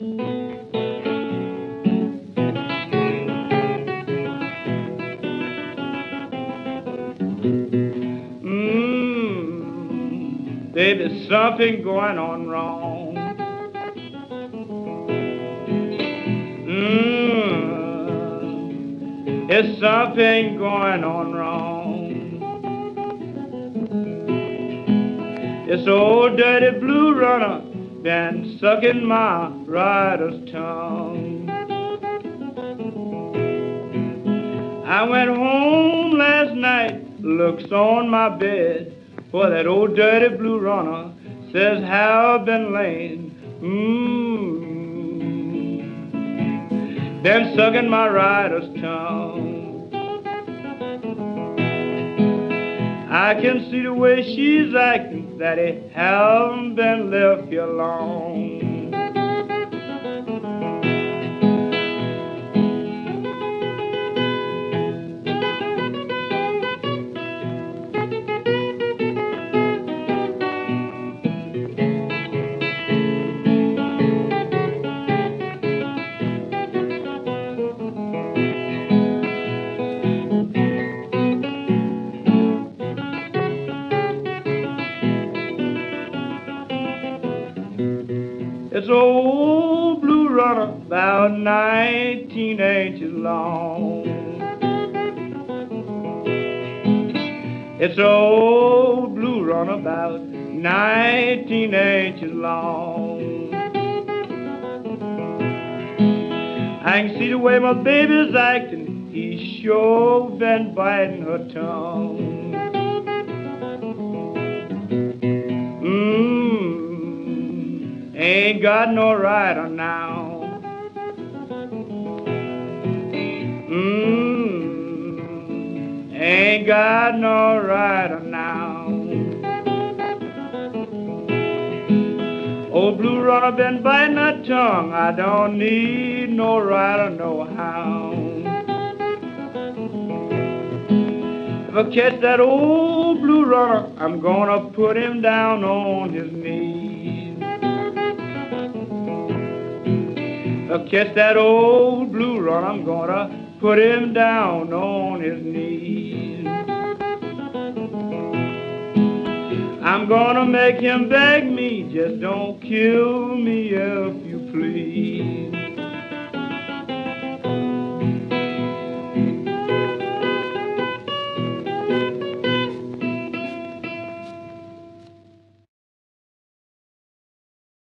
Mmm, baby, something going on wrong. Mmm, it's something going on wrong. This old dirty blue runner been sucking my rider's tongue. I went home last night, looks on my bed, for that old dirty blue runner says how I've been laying. Mmm, sucking my rider's tongue. I can see the way she's acting, that it haven't been left you long. It's old blue runner, about 19 inches long. It's old blue runner, about 19 inches long. I can see the way my baby's acting, he's sure been biting her tongue. Ain't got no rider now. Mmm, ain't got no rider now. Old blue runner been biting her tongue. I don't need no rider, no how. If I catch that old blue runner, I'm gonna put him down on his knees. If I catch that old blue runner, I'm gonna put him down on his knees. I'm gonna make him beg me, just don't kill me if you please.